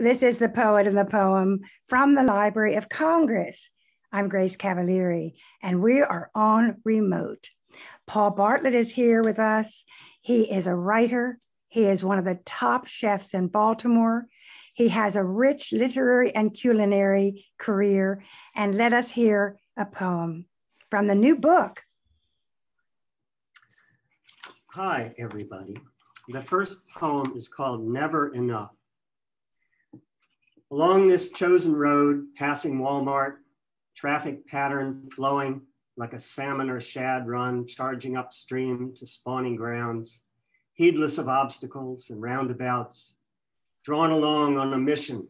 this is the poet and the poem from the Library of Congress. I'm Grace Cavalieri, and we are on remote. Paul Bartlett is here with us. He is a writer. He is one of the top chefs in Baltimore. He has a rich literary and culinary career. And let us hear a poem from the new book. Hi, everybody. The first poem is called Never Enough. Along this chosen road, passing Walmart, traffic pattern flowing like a salmon or shad run charging upstream to spawning grounds, heedless of obstacles and roundabouts, drawn along on a mission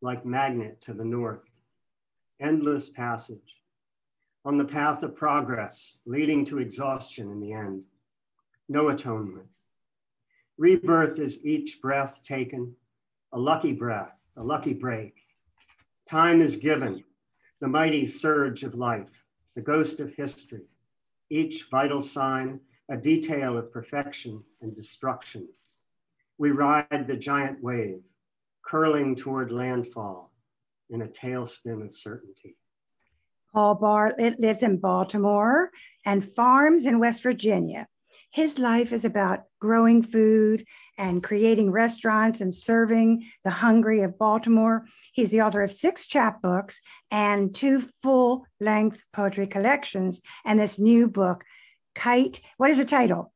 like magnet to the north, endless passage, on the path of progress leading to exhaustion in the end, no atonement. Rebirth is each breath taken, a lucky breath, a lucky break. Time is given, the mighty surge of life, the ghost of history, each vital sign, a detail of perfection and destruction. We ride the giant wave, curling toward landfall in a tailspin of certainty. Paul Bartlett lives in Baltimore and farms in West Virginia. His life is about growing food and creating restaurants and serving the hungry of Baltimore. He's the author of six chapbooks and two full length poetry collections, and this new book, Kite. What is the title?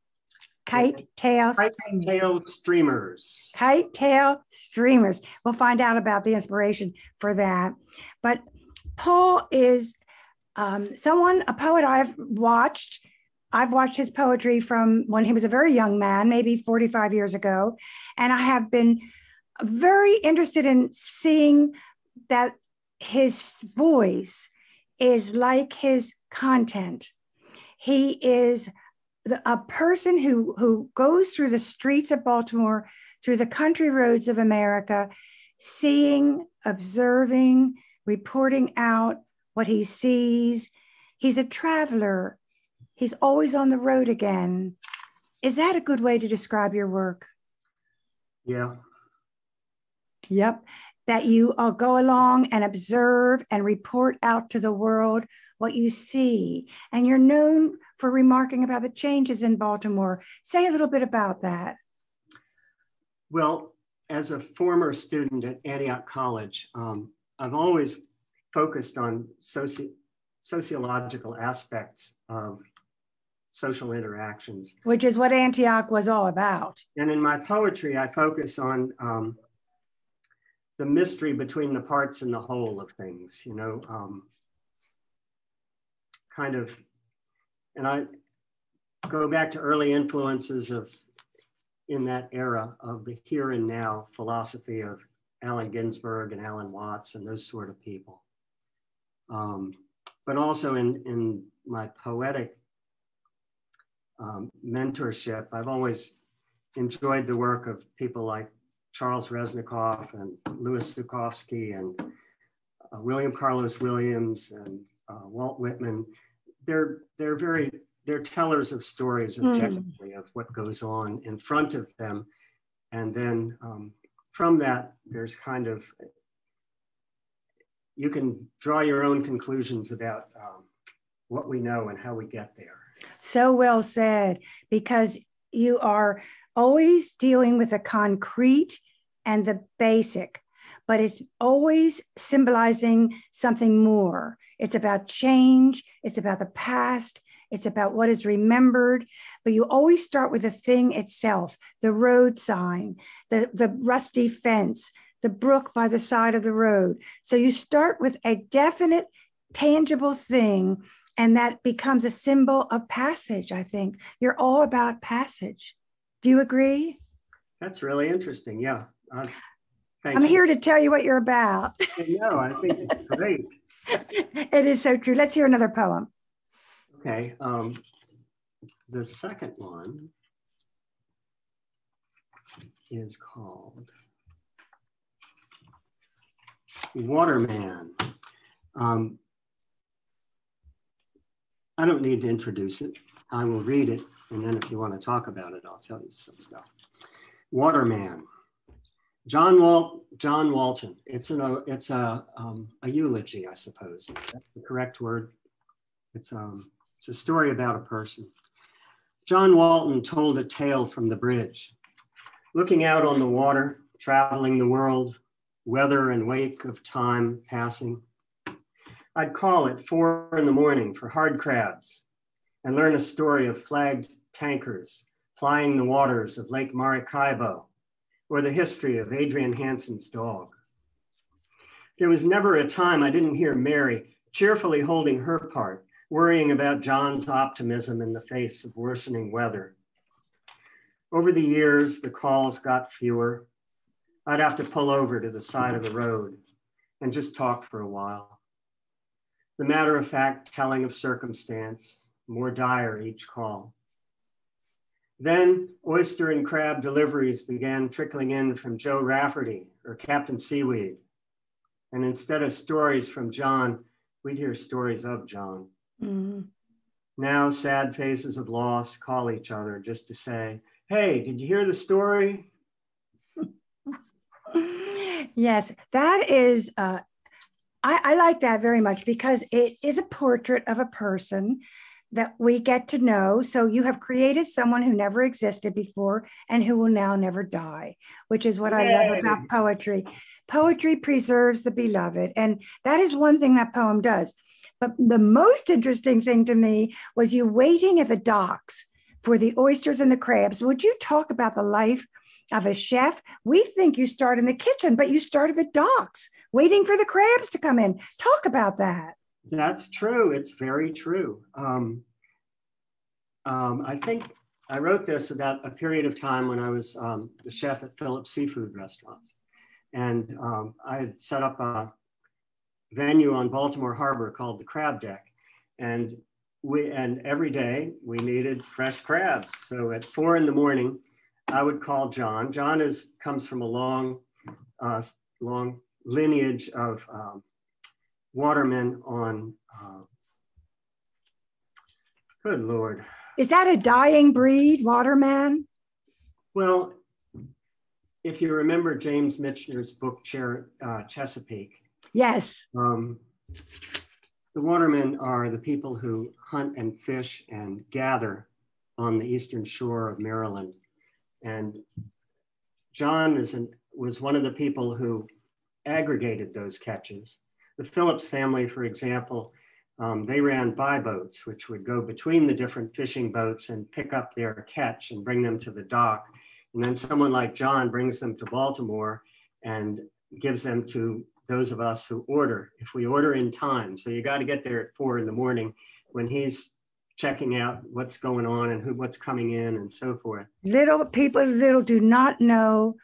Kite Tail Kite Streamers. Tail Streamers. Kite Tail Streamers. We'll find out about the inspiration for that. But Paul is um, someone, a poet I've watched I've watched his poetry from when he was a very young man, maybe 45 years ago. And I have been very interested in seeing that his voice is like his content. He is a person who, who goes through the streets of Baltimore, through the country roads of America, seeing, observing, reporting out what he sees. He's a traveler He's always on the road again. Is that a good way to describe your work? Yeah. Yep. That you uh, go along and observe and report out to the world what you see. And you're known for remarking about the changes in Baltimore. Say a little bit about that. Well, as a former student at Antioch College, um, I've always focused on soci- sociological aspects of social interactions. Which is what Antioch was all about. And in my poetry, I focus on um, the mystery between the parts and the whole of things, you know, um, kind of, and I go back to early influences of, in that era of the here and now philosophy of Allen Ginsberg and Alan Watts and those sort of people. Um, but also in, in my poetic um, mentorship. I've always enjoyed the work of people like Charles Reznikoff and Louis Zukofsky and uh, William Carlos Williams and uh, Walt Whitman. They're, they're very, they're tellers of stories hmm. objectively mm. of what goes on in front of them. And then um, from that, there's kind of, you can draw your own conclusions about um, what we know and how we get there. So well said, because you are always dealing with the concrete and the basic, but it's always symbolizing something more. It's about change, it's about the past, it's about what is remembered, but you always start with the thing itself the road sign, the, the rusty fence, the brook by the side of the road. So you start with a definite, tangible thing and that becomes a symbol of passage i think. You're all about passage. Do you agree? That's really interesting. Yeah. Uh, i'm you. here to tell you what you're about. No i think it's great. It is so true. Let's hear another poem. Okay um, the second one is called waterman. Um, I don't need to introduce it. I will read it, and then if you want to talk about it, I'll tell you some stuff. Waterman. John Walt, John Walton. It's an it's a um, a eulogy, I suppose. Is that the correct word? It's um it's a story about a person. John Walton told a tale from the bridge, looking out on the water, traveling the world, weather and wake of time passing. I'd call at four in the morning for hard crabs and learn a story of flagged tankers plying the waters of Lake Maracaibo or the history of Adrian Hanson's dog. There was never a time I didn't hear Mary cheerfully holding her part, worrying about John's optimism in the face of worsening weather. Over the years, the calls got fewer. I'd have to pull over to the side of the road and just talk for a while. The matter of fact telling of circumstance, more dire each call. Then oyster and crab deliveries began trickling in from Joe Rafferty or Captain Seaweed. And instead of stories from John, we'd hear stories of John. Mm-hmm. Now, sad faces of loss call each other just to say, Hey, did you hear the story? yes, that is, uh, I, I like that very much because it is a portrait of a person that we get to know. So you have created someone who never existed before and who will now never die, which is what Yay. I love about poetry. Poetry preserves the beloved. And that is one thing that poem does. But the most interesting thing to me was you waiting at the docks for the oysters and the crabs. Would you talk about the life of a chef? We think you start in the kitchen, but you start at the docks waiting for the crabs to come in. Talk about that. That's true. It's very true. Um, um, I think I wrote this about a period of time when I was um, the chef at Phillips Seafood Restaurants. And um, I had set up a venue on Baltimore Harbor called the Crab Deck. And we and every day we needed fresh crabs. So at four in the morning, I would call John. John is comes from a long, uh, long lineage of um, watermen on, uh, good Lord. Is that a dying breed, waterman? Well, if you remember James Michener's book, Chair, uh, Chesapeake. Yes. Um, the watermen are the people who hunt and fish and gather on the eastern shore of Maryland. And John is an, was one of the people who aggregated those catches the Phillips family, for example, um, they ran buy boats, which would go between the different fishing boats and pick up their catch and bring them to the dock. And then someone like John brings them to Baltimore and gives them to those of us who order, if we order in time. So you got to get there at four in the morning when he's checking out what's going on and who, what's coming in and so forth. Little people, little do not know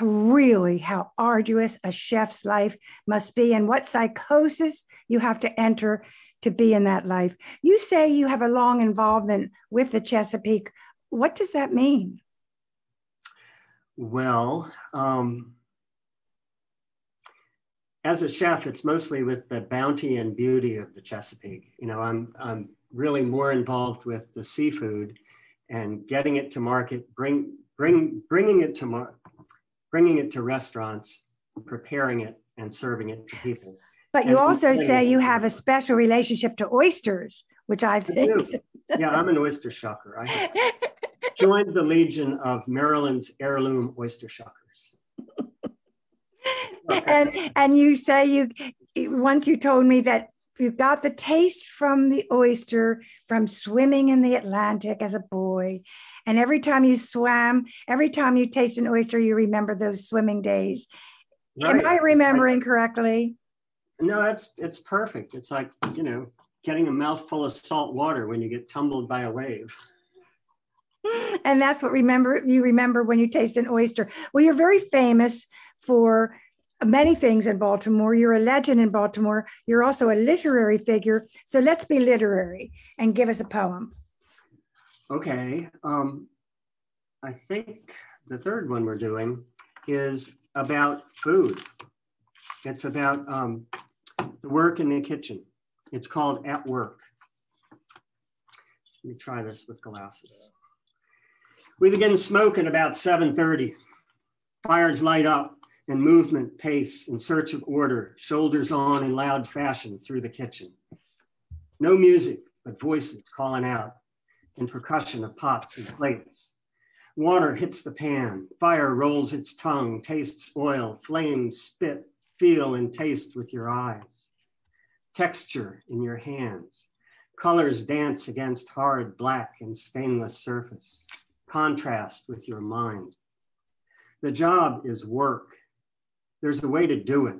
really how arduous a chef's life must be and what psychosis you have to enter to be in that life. You say you have a long involvement with the Chesapeake. What does that mean? Well, um, as a chef, it's mostly with the bounty and beauty of the Chesapeake. You know, I'm, I'm really more involved with the seafood and getting it to market, bring, bring, bringing it to market bringing it to restaurants, preparing it, and serving it to people. But you and also say you have a special relationship to oysters, which I think. I yeah, I'm an oyster shucker. I joined the Legion of Maryland's heirloom oyster shuckers. and and you say you once you told me that you got the taste from the oyster from swimming in the Atlantic as a boy and every time you swam, every time you taste an oyster, you remember those swimming days. Right. Am I remembering correctly? No, that's it's perfect. It's like, you know, getting a mouthful of salt water when you get tumbled by a wave. And that's what remember you remember when you taste an oyster. Well, you're very famous for many things in Baltimore. You're a legend in Baltimore. You're also a literary figure. So let's be literary and give us a poem. Okay. Um, I think the third one we're doing is about food. It's about um, the work in the kitchen. It's called At Work. Let me try this with glasses. We begin smoking about 7.30. Fires light up. And movement, pace, in search of order, shoulders on in loud fashion through the kitchen. No music, but voices calling out, and percussion of pots and plates. Water hits the pan, fire rolls its tongue, tastes oil, flames spit, feel and taste with your eyes. Texture in your hands, colors dance against hard black and stainless surface, contrast with your mind. The job is work, there's a way to do it.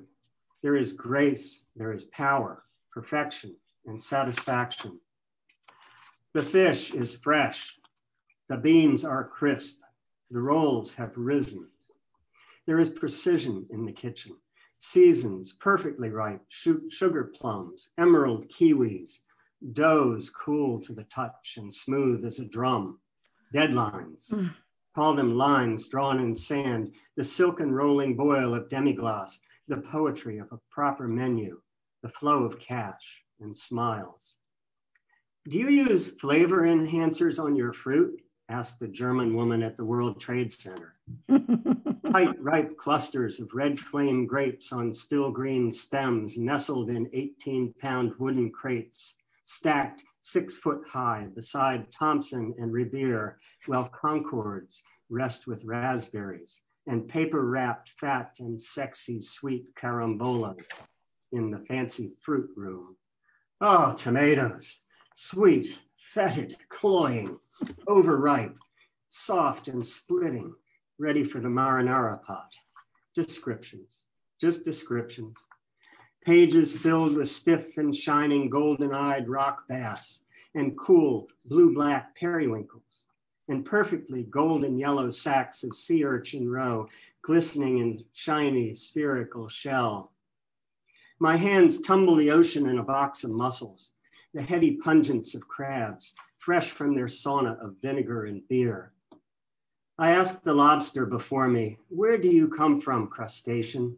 There is grace, there is power, perfection, and satisfaction. The fish is fresh. The beans are crisp. The rolls have risen. There is precision in the kitchen. Seasons perfectly ripe, sugar plums, emerald kiwis, doughs cool to the touch and smooth as a drum, deadlines. Mm. Call them lines drawn in sand, the silken rolling boil of demi-glace, the poetry of a proper menu, the flow of cash and smiles. Do you use flavor enhancers on your fruit? asked the German woman at the World Trade Center. Tight, ripe clusters of red flame grapes on still green stems nestled in 18 pound wooden crates, stacked six foot high beside Thompson and Revere, while Concords rest with raspberries and paper wrapped fat and sexy sweet carambola in the fancy fruit room. Oh, tomatoes, sweet, fetid, cloying, overripe, soft and splitting, ready for the marinara pot. Descriptions, just descriptions pages filled with stiff and shining golden-eyed rock bass and cool blue-black periwinkles and perfectly golden yellow sacks of sea urchin roe glistening in shiny spherical shell. My hands tumble the ocean in a box of mussels, the heady pungence of crabs, fresh from their sauna of vinegar and beer. I ask the lobster before me, where do you come from, crustacean?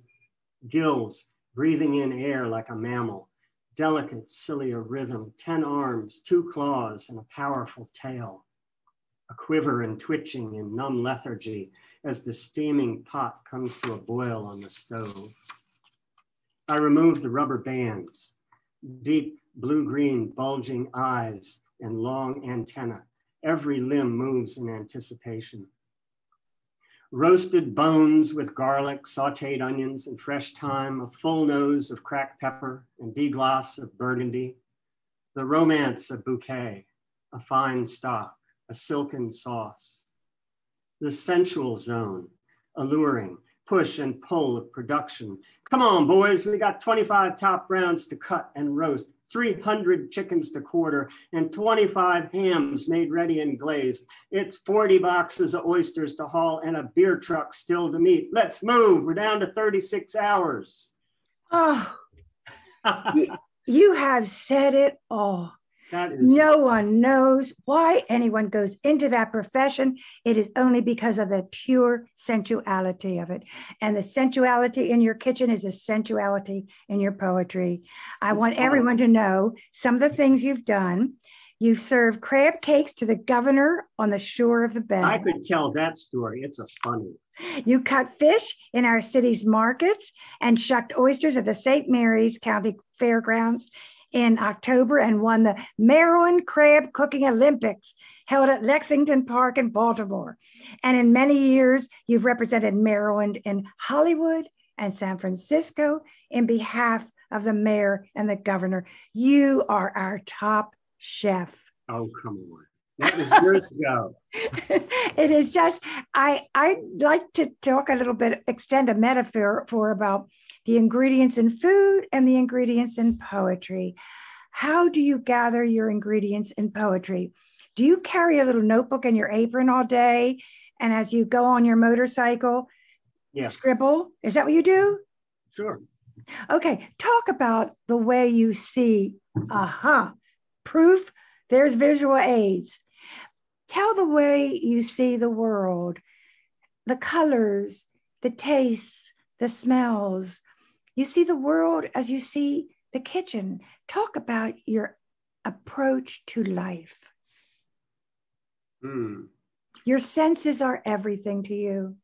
Gills, breathing in air like a mammal, delicate cilia rhythm, 10 arms, two claws, and a powerful tail. A quiver and twitching in numb lethargy as the steaming pot comes to a boil on the stove. I remove the rubber bands, deep blue-green bulging eyes and long antenna. Every limb moves in anticipation roasted bones with garlic, sauteed onions and fresh thyme, a full nose of cracked pepper and deglace of burgundy, the romance of bouquet, a fine stock, a silken sauce, the sensual zone, alluring, push and pull of production. Come on, boys, we got 25 top rounds to cut and roast. 300 chickens to quarter, and 25 hams made ready and glazed. It's 40 boxes of oysters to haul and a beer truck still to meet. Let's move. We're down to 36 hours. Oh, you have said it all. No one knows why anyone goes into that profession. It is only because of the pure sensuality of it. And the sensuality in your kitchen is the sensuality in your poetry. I want everyone to know some of the things you've done. You served crab cakes to the governor on the shore of the bay. I could tell that story. It's a funny. You cut fish in our city's markets and shucked oysters at the St. Mary's County Fairgrounds in October and won the Maryland Crab Cooking Olympics held at Lexington Park in Baltimore. And in many years, you've represented Maryland in Hollywood and San Francisco in behalf of the mayor and the governor. You are our top chef. Oh, come on. That was years ago. it is just I I like to talk a little bit, extend a metaphor for about the ingredients in food and the ingredients in poetry. How do you gather your ingredients in poetry? Do you carry a little notebook in your apron all day? And as you go on your motorcycle, yes. scribble? Is that what you do? Sure. Okay, talk about the way you see. Aha, uh-huh, proof. There's visual aids. Tell the way you see the world, the colors, the tastes, the smells, you see the world as you see the kitchen. Talk about your approach to life. Mm. Your senses are everything to you.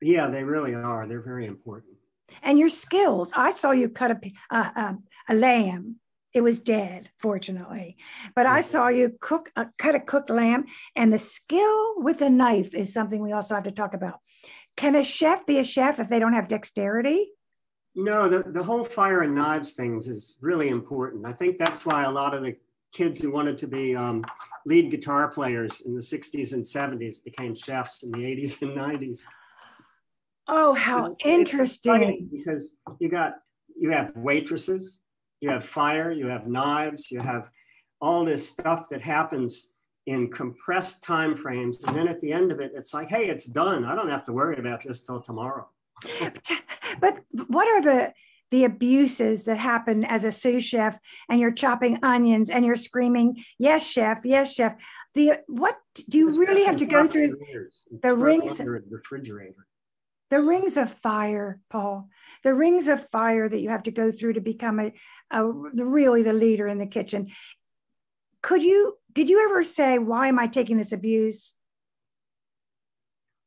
Yeah, they really are. They're very important. And your skills. I saw you cut a, a, a lamb. It was dead, fortunately. But I saw you cook, uh, cut a cooked lamb, and the skill with a knife is something we also have to talk about. Can a chef be a chef if they don't have dexterity? No, the, the whole fire and knives things is really important. I think that's why a lot of the kids who wanted to be um, lead guitar players in the 60s and 70s became chefs in the 80s and 90s. Oh, how interesting. Because you got you have waitresses, you have fire, you have knives, you have all this stuff that happens in compressed time frames. And then at the end of it, it's like, hey, it's done. I don't have to worry about this till tomorrow. But what are the the abuses that happen as a sous chef and you're chopping onions and you're screaming yes chef yes chef. The what do you really have to go through? the rings refrigerator. The rings of fire paul. The rings of fire that you have to go through to become a, a really the leader in the kitchen. Could you did you ever say why am i taking this abuse?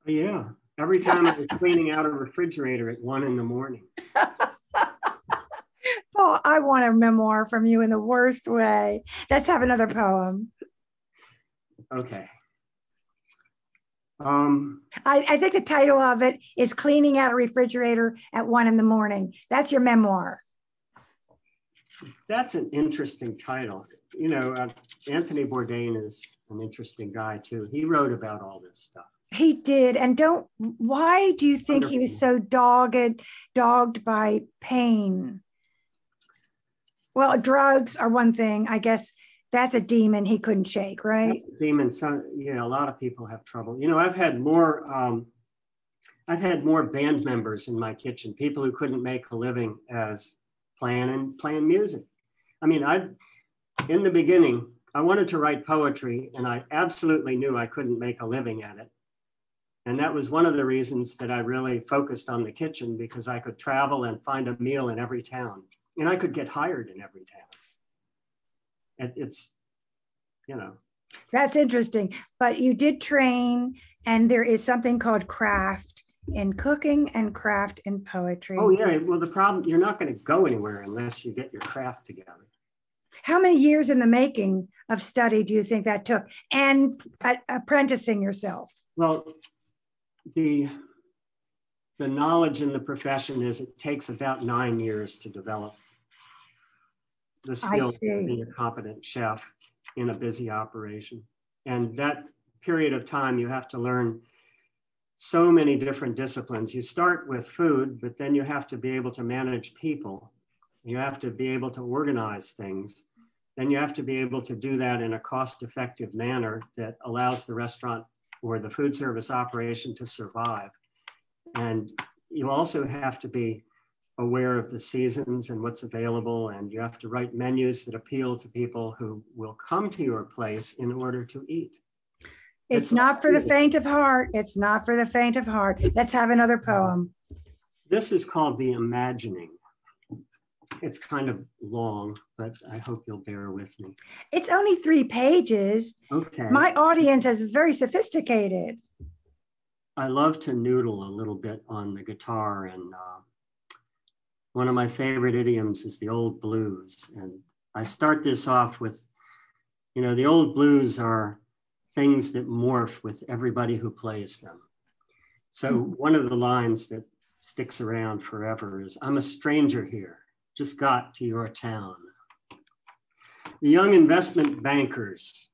Yeah every time i was cleaning out a refrigerator at one in the morning Paul, I want a memoir from you in the worst way. Let's have another poem. Okay. Um, I, I think the title of it is Cleaning Out a Refrigerator at One in the Morning. That's your memoir. That's an interesting title. You know, uh, Anthony Bourdain is an interesting guy too. He wrote about all this stuff. He did. And don't, why do you think Wonderful. he was so dogged, dogged by pain? Well, drugs are one thing. I guess that's a demon he couldn't shake, right? Demon. Some, yeah, a lot of people have trouble. You know, I've had more. Um, I've had more band members in my kitchen, people who couldn't make a living as playing and playing music. I mean, I, in the beginning, I wanted to write poetry, and I absolutely knew I couldn't make a living at it. And that was one of the reasons that I really focused on the kitchen because I could travel and find a meal in every town and I could get hired in every town. It, it's, you know. That's interesting. But you did train, and there is something called craft in cooking and craft in poetry. Oh, yeah. Well, the problem, you're not going to go anywhere unless you get your craft together. How many years in the making of study do you think that took? And uh, apprenticing yourself? Well, the the knowledge in the profession is it takes about nine years to develop the skill to be a competent chef in a busy operation. And that period of time, you have to learn so many different disciplines. You start with food, but then you have to be able to manage people. You have to be able to organize things. Then you have to be able to do that in a cost effective manner that allows the restaurant or the food service operation to survive. And you also have to be aware of the seasons and what's available, and you have to write menus that appeal to people who will come to your place in order to eat. It's, it's not for the faint of heart. It's not for the faint of heart. Let's have another poem. This is called The Imagining. It's kind of long, but I hope you'll bear with me. It's only three pages. Okay. My audience is very sophisticated. I love to noodle a little bit on the guitar and uh, one of my favorite idioms is the old blues. And I start this off with, you know, the old blues are things that morph with everybody who plays them. So mm-hmm. one of the lines that sticks around forever is I'm a stranger here, just got to your town. The young investment bankers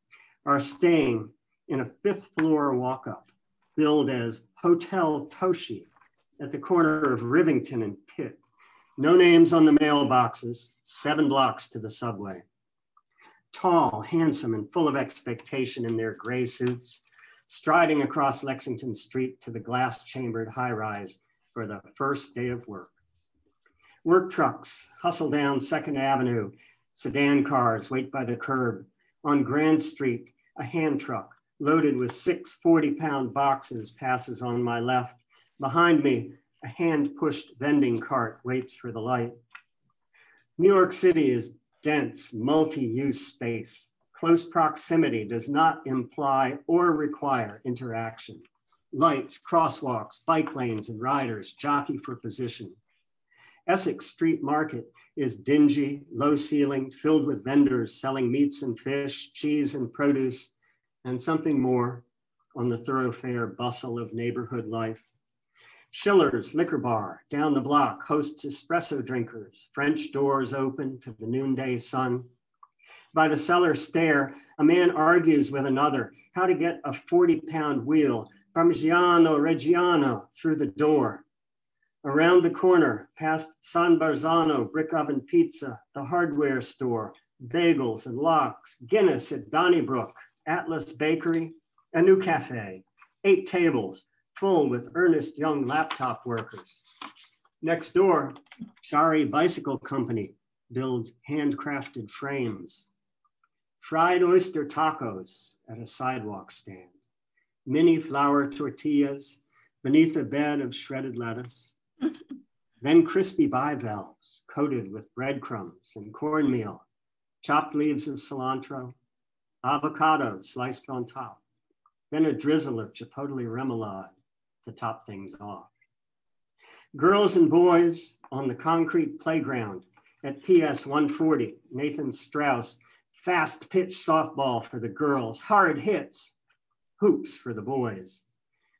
are staying in a fifth floor walk up billed as Hotel Toshi at the corner of Rivington and Pitt. No names on the mailboxes, seven blocks to the subway. Tall, handsome, and full of expectation in their gray suits, striding across Lexington Street to the glass chambered high rise for the first day of work. Work trucks hustle down Second Avenue, sedan cars wait by the curb. On Grand Street, a hand truck loaded with six 40 pound boxes passes on my left. Behind me, a hand pushed vending cart waits for the light. New York City is dense, multi use space. Close proximity does not imply or require interaction. lights, crosswalks, bike lanes, and riders jockey for position. Essex Street Market is dingy, low ceilinged, filled with vendors selling meats and fish, cheese and produce, and something more on the thoroughfare bustle of neighborhood life. Schiller's Liquor Bar down the block hosts espresso drinkers, French doors open to the noonday sun. By the cellar stair, a man argues with another how to get a 40 pound wheel, Parmigiano Reggiano, through the door. Around the corner, past San Barzano brick oven pizza, the hardware store, bagels and lox, Guinness at Donnybrook, Atlas Bakery, a new cafe, eight tables, full with earnest young laptop workers. Next door, Shari Bicycle Company builds handcrafted frames. Fried oyster tacos at a sidewalk stand. Mini flour tortillas beneath a bed of shredded lettuce. Then crispy bivalves coated with breadcrumbs and cornmeal, chopped leaves of cilantro, avocado sliced on top, then a drizzle of chipotle remoulade to top things off. Girls and boys on the concrete playground at PS 140, Nathan Straus, fast pitch softball for the girls, hard hits, hoops for the boys.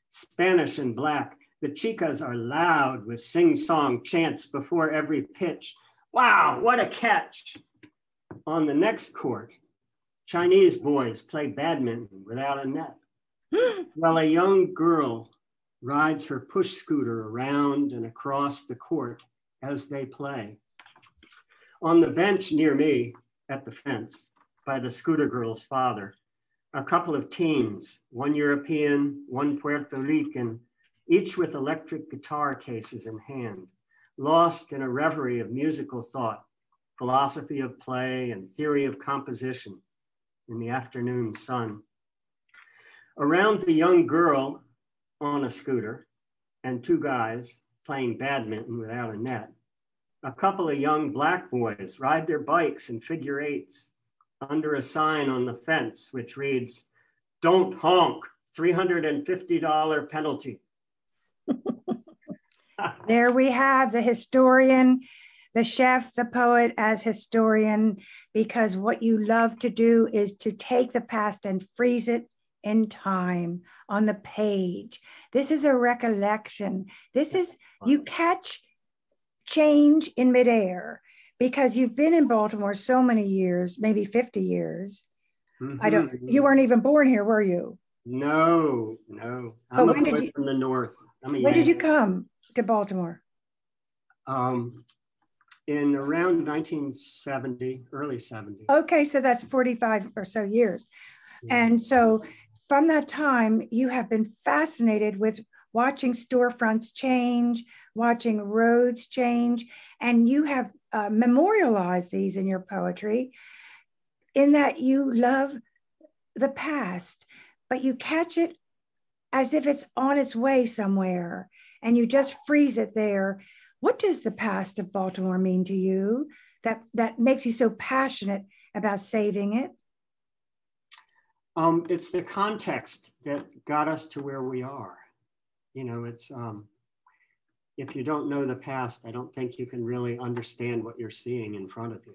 Spanish and black, the chicas are loud with sing song chants before every pitch. Wow, what a catch! On the next court, Chinese boys play badminton without a net, while a young girl rides her push scooter around and across the court as they play. On the bench near me at the fence by the scooter girl's father, a couple of teens, one European, one Puerto Rican, each with electric guitar cases in hand, lost in a reverie of musical thought, philosophy of play, and theory of composition in the afternoon sun. Around the young girl on a scooter and two guys playing badminton without a net. A couple of young black boys ride their bikes in figure eights under a sign on the fence which reads, Don't honk, $350 penalty. There we have the historian, the chef, the poet as historian, because what you love to do is to take the past and freeze it in time on the page. This is a recollection. This is, you catch change in midair because you've been in Baltimore so many years, maybe 50 years. Mm-hmm. I don't, you weren't even born here, were you? No, no. I'm when did you, from the north. i when Yankee. did you come to Baltimore? Um, in around 1970, early 70. Okay, so that's 45 or so years. And so from that time, you have been fascinated with watching storefronts change, watching roads change, and you have uh, memorialized these in your poetry in that you love the past, but you catch it as if it's on its way somewhere and you just freeze it there. What does the past of Baltimore mean to you that, that makes you so passionate about saving it? Um, it's the context that got us to where we are. You know, it's um, if you don't know the past, I don't think you can really understand what you're seeing in front of you.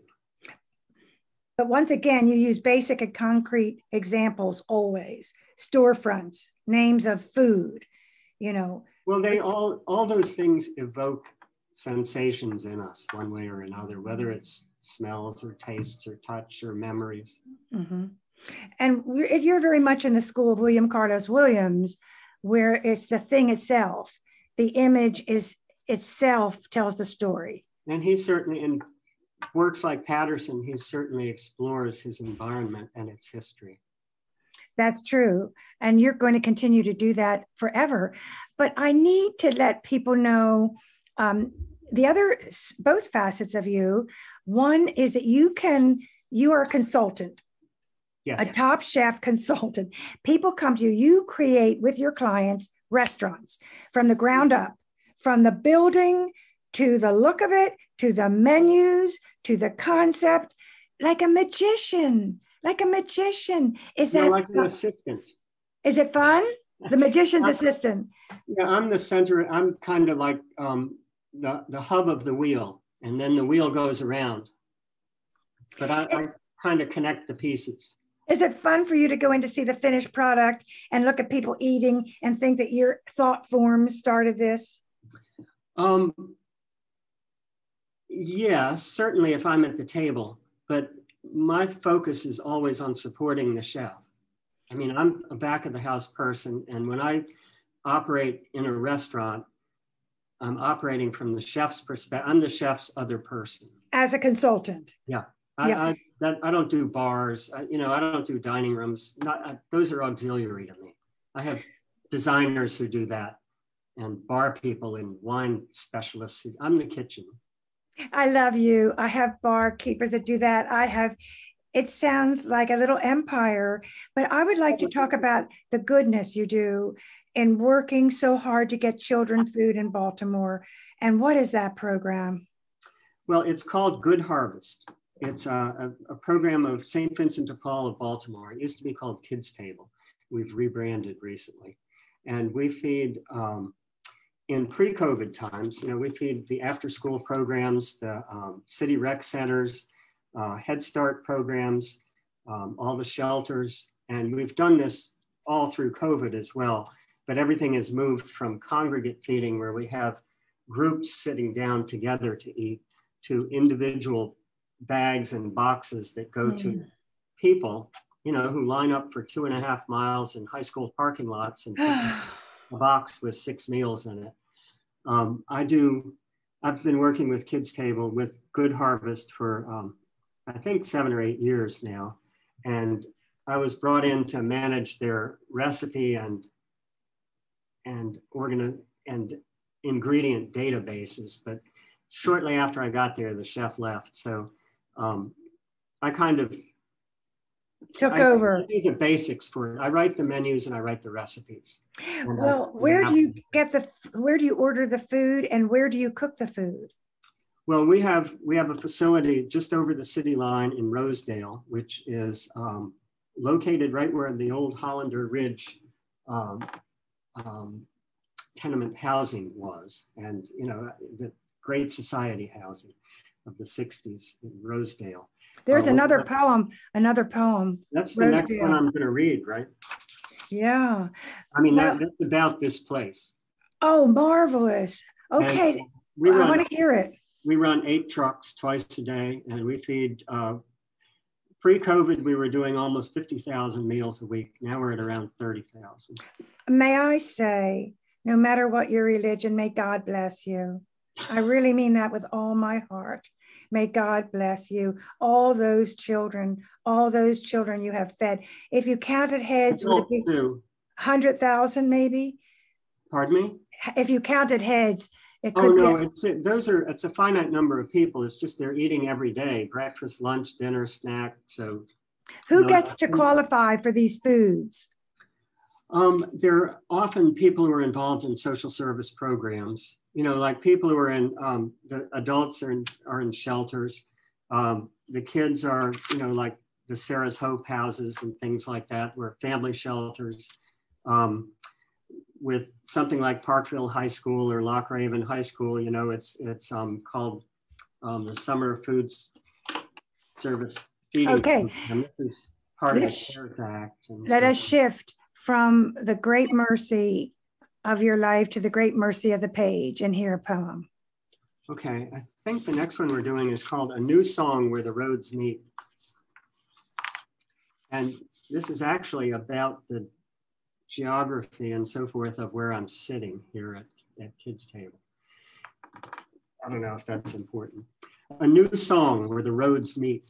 But once again, you use basic and concrete examples always storefronts, names of food, you know. Well, they all, all those things evoke sensations in us one way or another, whether it's smells or tastes or touch or memories. Mm-hmm. And you're very much in the school of William Carlos Williams, where it's the thing itself. The image is itself tells the story. And he certainly, in works like Paterson, he certainly explores his environment and its history. That's true. And you're going to continue to do that forever. But I need to let people know um, the other, both facets of you. One is that you can, you are a consultant yes. a top chef consultant. People come to you, you create with your clients restaurants from the ground up, from the building to the look of it, to the menus, to the concept, like a magician, like a magician. Is that like an assistant? Is it fun? the magician's assistant. Yeah, I'm the center. I'm kind of like um, the, the hub of the wheel, and then the wheel goes around. But I, I kind of connect the pieces. Is it fun for you to go in to see the finished product and look at people eating and think that your thought form started this? Um, yeah, certainly if I'm at the table, but my focus is always on supporting the chef. I mean, I'm a back of the house person, and when I operate in a restaurant, I'm operating from the chef's perspective. I'm the chef's other person. As a consultant. Yeah. I, yeah. I, that, I don't do bars. I, you know, I don't do dining rooms. Not I, those are auxiliary to me. I have designers who do that, and bar people and wine specialists. I'm the kitchen. I love you. I have barkeepers that do that. I have it sounds like a little empire, but I would like to talk about the goodness you do in working so hard to get children food in Baltimore. And what is that program? Well, it's called Good Harvest. It's a, a, a program of St. Vincent de Paul of Baltimore. It used to be called Kids Table. We've rebranded recently. And we feed, um, in pre-COVID times, you know, we feed the after-school programs, the um, city rec centers, uh, Head Start programs, um, all the shelters, and we've done this all through COVID as well. But everything has moved from congregate feeding, where we have groups sitting down together to eat, to individual bags and boxes that go mm. to people, you know, who line up for two and a half miles in high school parking lots and a box with six meals in it. Um, I do. I've been working with Kids Table with Good Harvest for um, I think seven or eight years now. And I was brought in to manage their recipe and and and ingredient databases. But shortly after I got there, the chef left. So um, I kind of took I, over. I do the basics for it. I write the menus and I write the recipes. Well, I, where do you get the where do you order the food and where do you cook the food? Well, we have we have a facility just over the city line in Rosedale, which is um, located right where the old Hollander Ridge um, um, tenement housing was, and you know the Great Society housing of the '60s in Rosedale. There's uh, another poem. Another poem. That's the Rosedale. next one I'm going to read, right? Yeah. I mean, well, that, that's about this place. Oh, marvelous. Okay. And we I want to hear it we run eight trucks twice a day and we feed, uh, pre-COVID, we were doing almost 50,000 meals a week. Now we're at around 30,000. May I say, no matter what your religion, may God bless you. I really mean that with all my heart. May God bless you. All those children, all those children you have fed. If you counted heads, would it be 100,000 maybe? Pardon me? If you counted heads, it could oh no, be- it's those are it's a finite number of people. It's just they're eating every day, breakfast, lunch, dinner, snack. So, who know, gets to qualify for these foods? Um, there are often people who are involved in social service programs. You know, like people who are in um, the adults are in, are in shelters. Um, the kids are, you know, like the Sarah's Hope houses and things like that, where family shelters. Um, with something like Parkville High School or Loch Raven High School, you know, it's it's um, called um, the Summer Foods Service Feeding. Okay. And this is part Let's, of the CARES Act. let us shift from the great mercy of your life to the great mercy of the page and hear a poem. Okay, I think the next one we're doing is called A New Song Where the Roads Meet. And this is actually about the geography and so forth of where I'm sitting here at, at Kids Table. I don't know if that's important. A new song where the roads meet.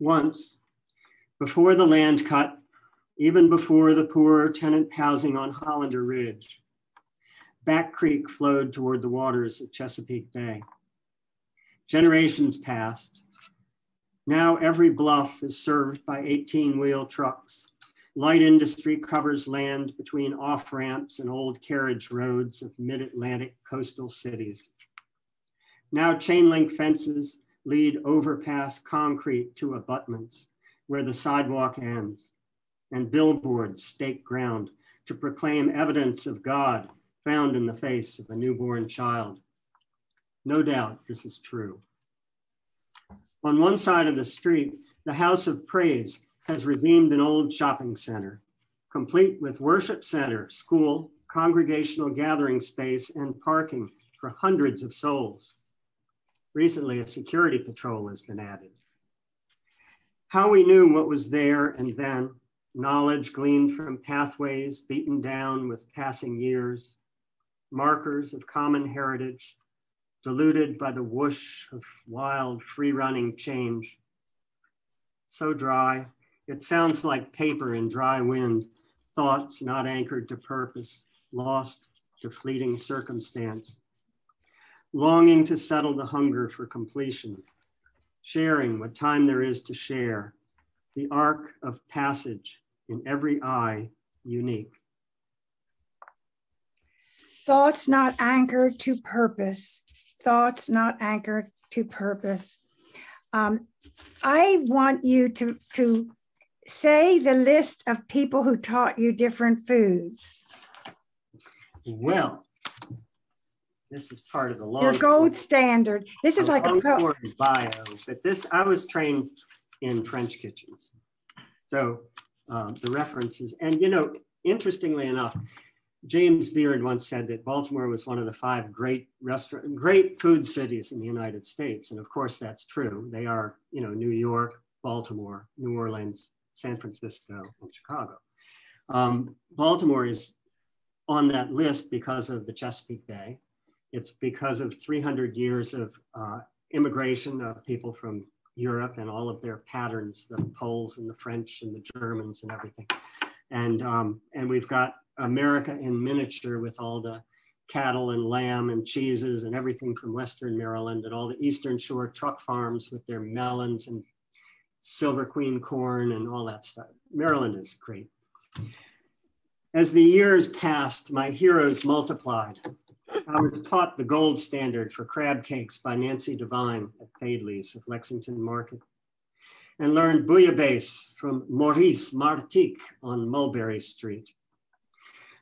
Once, before the land cut, even before the poor tenant housing on Hollander Ridge, Back Creek flowed toward the waters of Chesapeake Bay. Generations passed. Now every bluff is served by 18 wheel trucks. Light industry covers land between off ramps and old carriage roads of mid Atlantic coastal cities. Now, chain link fences lead overpass concrete to abutments where the sidewalk ends, and billboards stake ground to proclaim evidence of God found in the face of a newborn child. No doubt this is true. On one side of the street, the House of Praise has redeemed an old shopping center, complete with worship center, school, congregational gathering space, and parking for hundreds of souls. Recently, a security patrol has been added. How we knew what was there and then, knowledge gleaned from pathways beaten down with passing years, markers of common heritage, diluted by the whoosh of wild, free running change. So dry, it sounds like paper in dry wind, thoughts not anchored to purpose, lost to fleeting circumstance. Longing to settle the hunger for completion, sharing what time there is to share, the arc of passage in every eye unique. Thoughts not anchored to purpose, thoughts not anchored to purpose. Um, I want you to, to say the list of people who taught you different foods. Well, this is part of the long Your gold standard. This is like a pro- bio. But this, I was trained in French kitchens, so um, the references. And you know, interestingly enough, James Beard once said that Baltimore was one of the five great restaurant, great food cities in the United States, and of course that's true. They are, you know, New York, Baltimore, New Orleans, San Francisco, and Chicago. Um, Baltimore is on that list because of the Chesapeake Bay. It's because of 300 years of uh, immigration of people from Europe and all of their patterns, the Poles and the French and the Germans and everything. And, um, and we've got America in miniature with all the cattle and lamb and cheeses and everything from Western Maryland and all the Eastern Shore truck farms with their melons and Silver Queen corn and all that stuff. Maryland is great. As the years passed, my heroes multiplied. I was taught the gold standard for crab cakes by Nancy Devine at Faidley's of Lexington Market and learned bouillabaisse from Maurice Martique on Mulberry Street.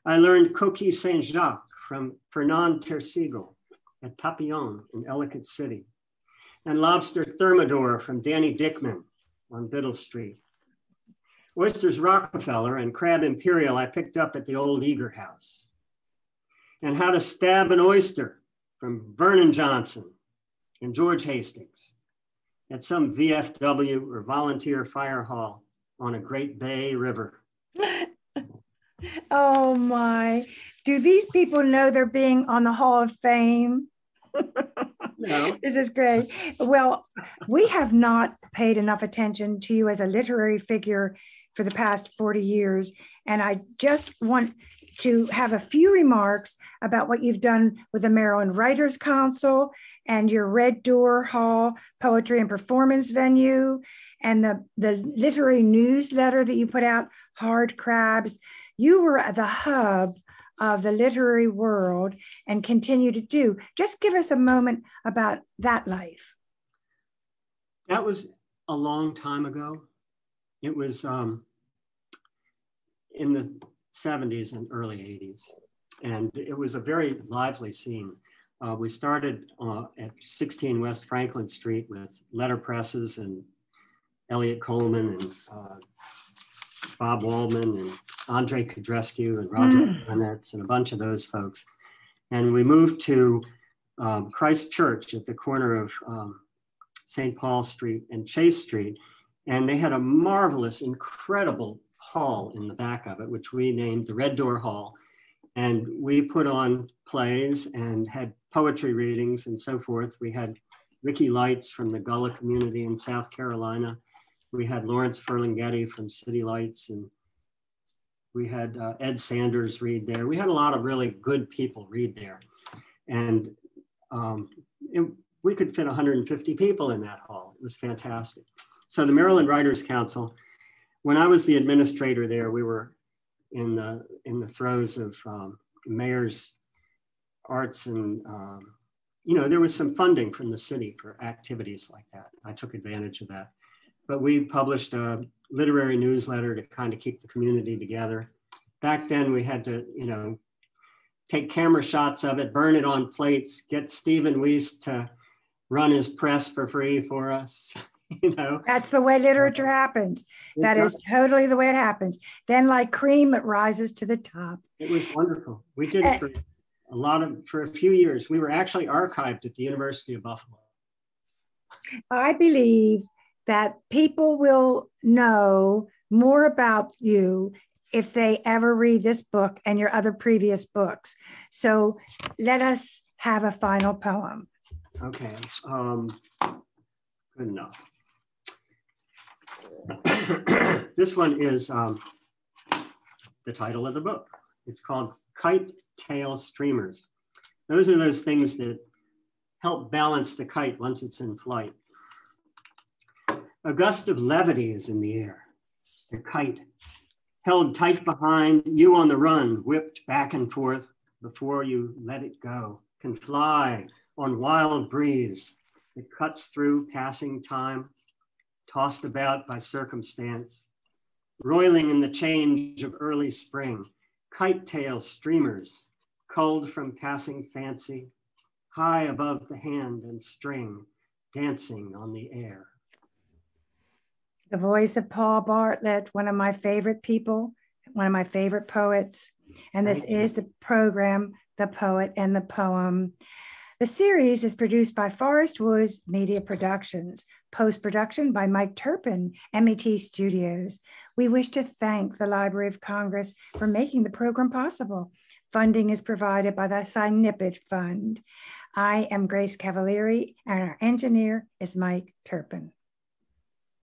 I learned coquille Saint-Jacques from Fernand Tersiguel at Papillon in Ellicott City and lobster thermidor from Danny Dickman on Biddle Street. Oysters Rockefeller and crab imperial I picked up at the old Eager House. And how to stab an oyster from Vernon Johnson and George Hastings at some VFW or volunteer fire hall on a Great Bay River. oh my. Do these people know they're being on the Hall of Fame? No. this is great. Well, we have not paid enough attention to you as a literary figure for the past 40 years. And I just want to have a few remarks about what you've done with the Maryland Writers Council and your Red Door Hall poetry and performance venue and the, the literary newsletter that you put out, Hard Crabs. You were at the hub of the literary world and continue to do. Just give us a moment about that life. That was a long time ago. It was um, in the 70s and early 80s. And it was a very lively scene. Uh, we started uh, at 16 West Franklin Street with letterpresses and Eliot Coleman and uh, Bob Waldman and Andre Codrescu and Roger mm. and a bunch of those folks. And we moved to um, Christ Church at the corner of um, St. Paul Street and Chase Street. And they had a marvelous, incredible hall in the back of it, which we named the Red Door Hall. And we put on plays and had poetry readings and so forth. We had Ricky Lights from the Gullah community in South Carolina. We had Lawrence Ferlinghetti from City Lights and we had uh, Ed Sanders read there. We had a lot of really good people read there. And um, it, we could fit 150 people in that hall. It was fantastic. So the Maryland Writers Council, when I was the administrator there, we were in the, in the throes of um, mayor's arts and, um, you know, there was some funding from the city for activities like that. I took advantage of that. But we published a literary newsletter to kind of keep the community together. back then we had to, you know, take camera shots of it, burn it on plates, get Stephen Wiest to run his press for free for us. you know, that's the way literature happens. That is totally the way it happens. Then, like cream, it rises to the top. It was wonderful. We did it eh. for a lot of for a few years. We were actually archived at the University of Buffalo. I believe that people will know more about you if they ever read this book and your other previous books. So let us have a final poem. Okay, um, good enough. this one is um, the title of the book. It's called Kite Tail Streamers. Those are those things that help balance the kite once it's in flight. A gust of levity is in the air. The kite, held tight behind, you on the run, whipped back and forth before you let it go, can fly on wild breeze that cuts through passing time, tossed about by circumstance, roiling in the change of early spring, kite tail streamers, culled from passing fancy, high above the hand and string, dancing on the air the voice of Paul Bartlett, one of my favorite people, one of my favorite poets. And this is the program, The Poet and the Poem. The series is produced by Forest Woods Media Productions, post production by Mike Turpin, MET Studios. We wish to thank the Library of Congress for making the program possible. Funding is provided by the SciNippet Fund. I am Grace Cavalieri, and our engineer is Mike Turpin.